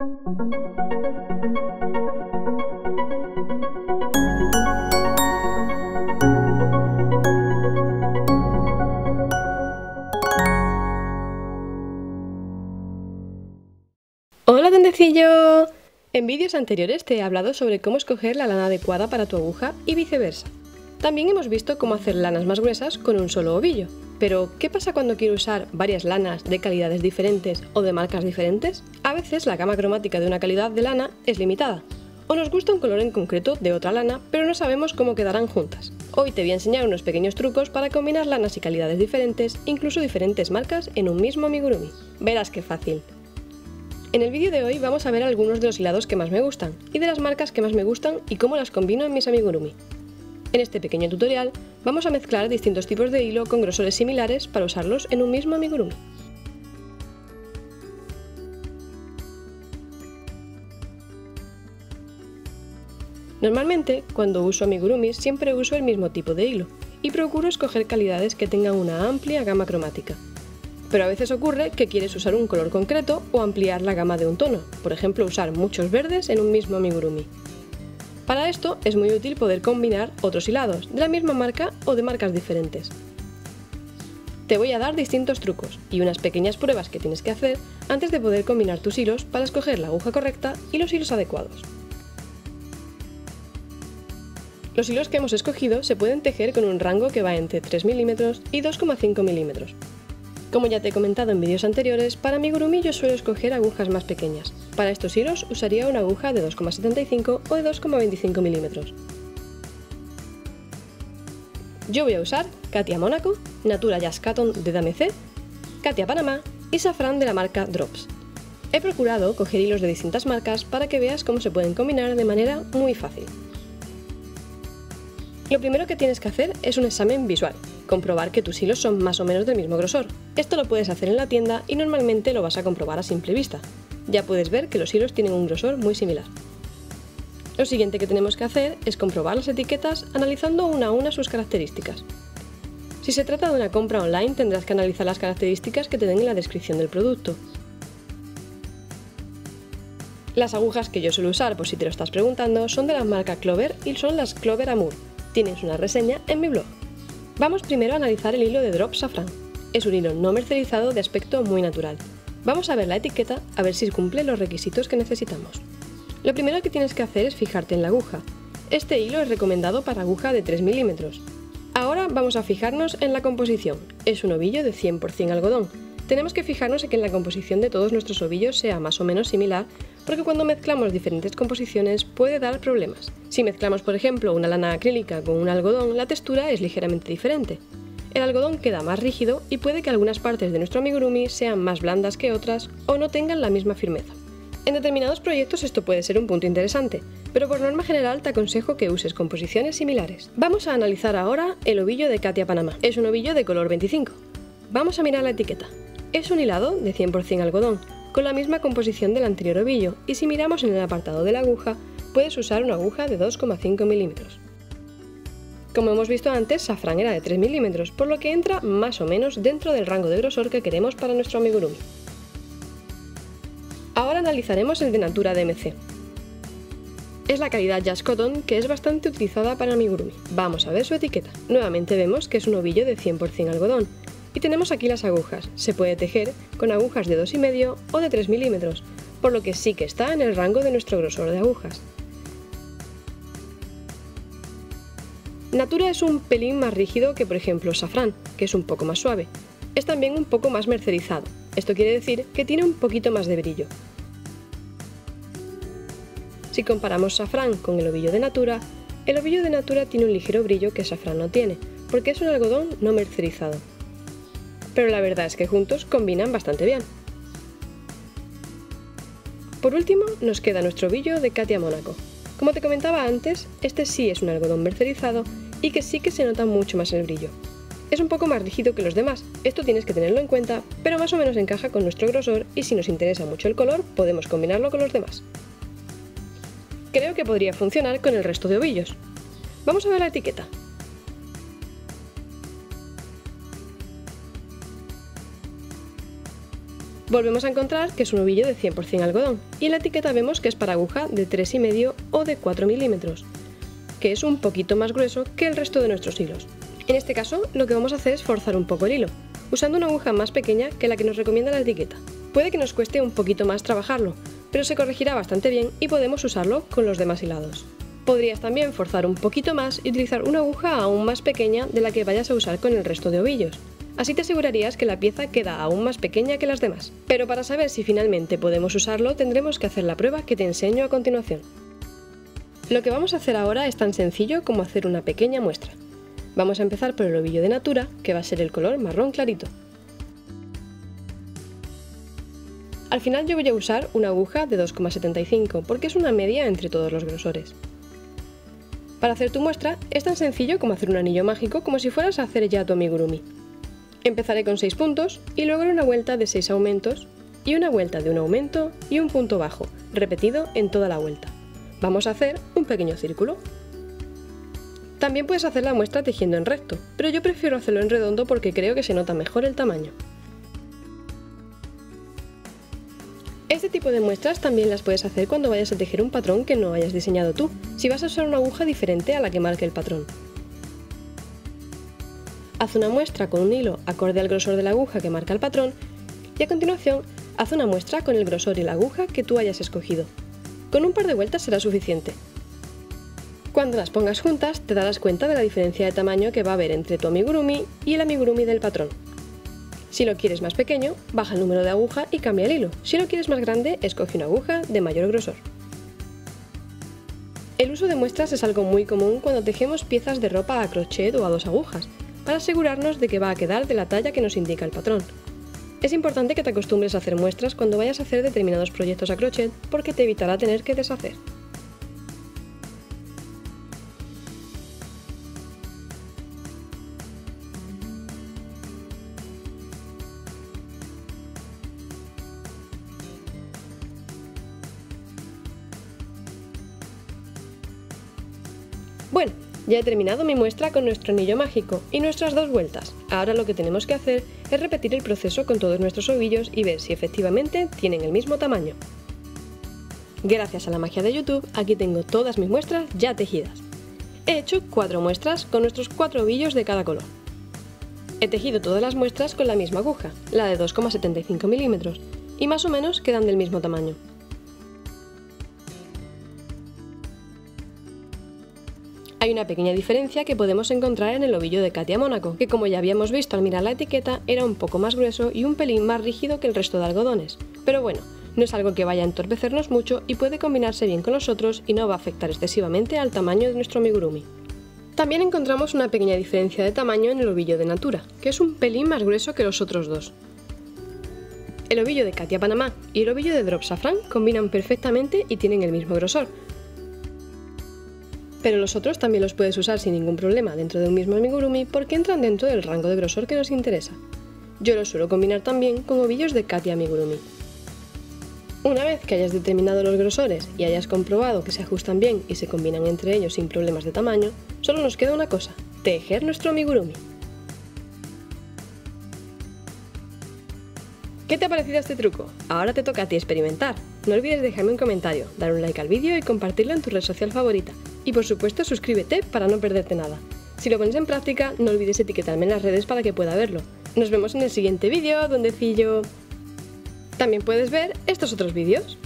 Hola tendecillo. En vídeos anteriores te he hablado sobre cómo escoger la lana adecuada para tu aguja y viceversa. También hemos visto cómo hacer lanas más gruesas con un solo ovillo. Pero, ¿qué pasa cuando quiero usar varias lanas de calidades diferentes o de marcas diferentes? A veces la gama cromática de una calidad de lana es limitada. O nos gusta un color en concreto de otra lana, pero no sabemos cómo quedarán juntas. Hoy te voy a enseñar unos pequeños trucos para combinar lanas y calidades diferentes, incluso diferentes marcas, en un mismo amigurumi. Verás qué fácil. En el vídeo de hoy vamos a ver algunos de los hilados que más me gustan y de las marcas que más me gustan y cómo las combino en mis amigurumi. En este pequeño tutorial vamos a mezclar distintos tipos de hilo con grosores similares para usarlos en un mismo amigurumi. Normalmente, cuando uso amigurumis siempre uso el mismo tipo de hilo y procuro escoger calidades que tengan una amplia gama cromática pero a veces ocurre que quieres usar un color concreto o ampliar la gama de un tono, por ejemplo usar muchos verdes en un mismo amigurumi. Para esto es muy útil poder combinar otros hilados de la misma marca o de marcas diferentes. Te voy a dar distintos trucos y unas pequeñas pruebas que tienes que hacer antes de poder combinar tus hilos para escoger la aguja correcta y los hilos adecuados. Los hilos que hemos escogido se pueden tejer con un rango que va entre 3 mm y 2,5 mm, como ya te he comentado en vídeos anteriores, para mi gurumi yo suelo escoger agujas más pequeñas. Para estos hilos usaría una aguja de 2,75 o de 2,25 milímetros. Yo voy a usar Katia Monaco, Natura Jazz de DMC, Katia Panamá y Safran de la marca Drops. He procurado coger hilos de distintas marcas para que veas cómo se pueden combinar de manera muy fácil. Lo primero que tienes que hacer es un examen visual, comprobar que tus hilos son más o menos del mismo grosor. Esto lo puedes hacer en la tienda y normalmente lo vas a comprobar a simple vista. Ya puedes ver que los hilos tienen un grosor muy similar. Lo siguiente que tenemos que hacer es comprobar las etiquetas analizando una a una sus características. Si se trata de una compra online tendrás que analizar las características que te den en la descripción del producto. Las agujas que yo suelo usar, por si te lo estás preguntando, son de la marca Clover y son las Clover Amour. Tienes una reseña en mi blog. Vamos primero a analizar el hilo de Drop Safran. Es un hilo no mercerizado de aspecto muy natural. Vamos a ver la etiqueta a ver si cumple los requisitos que necesitamos. Lo primero que tienes que hacer es fijarte en la aguja. Este hilo es recomendado para aguja de 3 milímetros. Ahora vamos a fijarnos en la composición. Es un ovillo de 100% algodón. Tenemos que fijarnos en que la composición de todos nuestros ovillos sea más o menos similar porque cuando mezclamos diferentes composiciones puede dar problemas. Si mezclamos, por ejemplo, una lana acrílica con un algodón, la textura es ligeramente diferente. El algodón queda más rígido y puede que algunas partes de nuestro amigurumi sean más blandas que otras o no tengan la misma firmeza. En determinados proyectos esto puede ser un punto interesante, pero por norma general te aconsejo que uses composiciones similares. Vamos a analizar ahora el ovillo de Katia Panamá. Es un ovillo de color 25. Vamos a mirar la etiqueta. Es un hilado de 100% algodón, con la misma composición del anterior ovillo y si miramos en el apartado de la aguja, puedes usar una aguja de 2,5 milímetros. Como hemos visto antes, Safran era de 3 milímetros, por lo que entra más o menos dentro del rango de grosor que queremos para nuestro amigurumi. Ahora analizaremos el de Natura DMC. Es la calidad Jazz Cotton que es bastante utilizada para amigurumi. Vamos a ver su etiqueta. Nuevamente vemos que es un ovillo de 100% algodón, y tenemos aquí las agujas. Se puede tejer con agujas de 2,5 o de 3 milímetros, por lo que sí que está en el rango de nuestro grosor de agujas. Natura es un pelín más rígido que por ejemplo Safran, que es un poco más suave. Es también un poco más mercerizado. Esto quiere decir que tiene un poquito más de brillo. Si comparamos Safran con el ovillo de Natura, el ovillo de Natura tiene un ligero brillo que Safran no tiene, porque es un algodón no mercerizado pero la verdad es que juntos combinan bastante bien. Por último, nos queda nuestro ovillo de Katia Mónaco. Como te comentaba antes, este sí es un algodón mercerizado y que sí que se nota mucho más el brillo. Es un poco más rígido que los demás, esto tienes que tenerlo en cuenta, pero más o menos encaja con nuestro grosor y si nos interesa mucho el color, podemos combinarlo con los demás. Creo que podría funcionar con el resto de ovillos. Vamos a ver la etiqueta. Volvemos a encontrar que es un ovillo de 100% algodón y en la etiqueta vemos que es para aguja de 3,5 o de 4 milímetros, que es un poquito más grueso que el resto de nuestros hilos. En este caso, lo que vamos a hacer es forzar un poco el hilo, usando una aguja más pequeña que la que nos recomienda la etiqueta. Puede que nos cueste un poquito más trabajarlo, pero se corregirá bastante bien y podemos usarlo con los demás hilados. Podrías también forzar un poquito más y utilizar una aguja aún más pequeña de la que vayas a usar con el resto de ovillos. Así te asegurarías que la pieza queda aún más pequeña que las demás. Pero para saber si finalmente podemos usarlo tendremos que hacer la prueba que te enseño a continuación. Lo que vamos a hacer ahora es tan sencillo como hacer una pequeña muestra. Vamos a empezar por el ovillo de Natura, que va a ser el color marrón clarito. Al final yo voy a usar una aguja de 2,75 porque es una media entre todos los grosores. Para hacer tu muestra es tan sencillo como hacer un anillo mágico como si fueras a hacer ya tu amigurumi. Empezaré con 6 puntos y luego una vuelta de 6 aumentos y una vuelta de un aumento y un punto bajo, repetido en toda la vuelta. Vamos a hacer un pequeño círculo. También puedes hacer la muestra tejiendo en recto, pero yo prefiero hacerlo en redondo porque creo que se nota mejor el tamaño. Este tipo de muestras también las puedes hacer cuando vayas a tejer un patrón que no hayas diseñado tú, si vas a usar una aguja diferente a la que marque el patrón. Haz una muestra con un hilo acorde al grosor de la aguja que marca el patrón y a continuación haz una muestra con el grosor y la aguja que tú hayas escogido. Con un par de vueltas será suficiente. Cuando las pongas juntas te darás cuenta de la diferencia de tamaño que va a haber entre tu amigurumi y el amigurumi del patrón. Si lo quieres más pequeño, baja el número de aguja y cambia el hilo. Si lo quieres más grande, escoge una aguja de mayor grosor. El uso de muestras es algo muy común cuando tejemos piezas de ropa a crochet o a dos agujas, para asegurarnos de que va a quedar de la talla que nos indica el patrón. Es importante que te acostumbres a hacer muestras cuando vayas a hacer determinados proyectos a crochet porque te evitará tener que deshacer. Ya he terminado mi muestra con nuestro anillo mágico y nuestras dos vueltas. Ahora lo que tenemos que hacer es repetir el proceso con todos nuestros ovillos y ver si efectivamente tienen el mismo tamaño. Gracias a la magia de YouTube, aquí tengo todas mis muestras ya tejidas. He hecho cuatro muestras con nuestros cuatro ovillos de cada color. He tejido todas las muestras con la misma aguja, la de 2,75 milímetros, y más o menos quedan del mismo tamaño. Hay una pequeña diferencia que podemos encontrar en el ovillo de Katia Mónaco, que como ya habíamos visto al mirar la etiqueta, era un poco más grueso y un pelín más rígido que el resto de algodones. Pero bueno, no es algo que vaya a entorpecernos mucho y puede combinarse bien con los otros y no va a afectar excesivamente al tamaño de nuestro amigurumi. También encontramos una pequeña diferencia de tamaño en el ovillo de Natura, que es un pelín más grueso que los otros dos. El ovillo de Katia Panamá y el ovillo de Drop Safran combinan perfectamente y tienen el mismo grosor, pero los otros también los puedes usar sin ningún problema dentro de un mismo amigurumi porque entran dentro del rango de grosor que nos interesa. Yo los suelo combinar también con ovillos de Katia Amigurumi. Una vez que hayas determinado los grosores y hayas comprobado que se ajustan bien y se combinan entre ellos sin problemas de tamaño, solo nos queda una cosa, tejer nuestro amigurumi. ¿Qué te ha parecido este truco? Ahora te toca a ti experimentar. No olvides dejarme un comentario, dar un like al vídeo y compartirlo en tu red social favorita. Y por supuesto suscríbete para no perderte nada. Si lo pones en práctica, no olvides etiquetarme en las redes para que pueda verlo. Nos vemos en el siguiente vídeo, donde También puedes ver estos otros vídeos.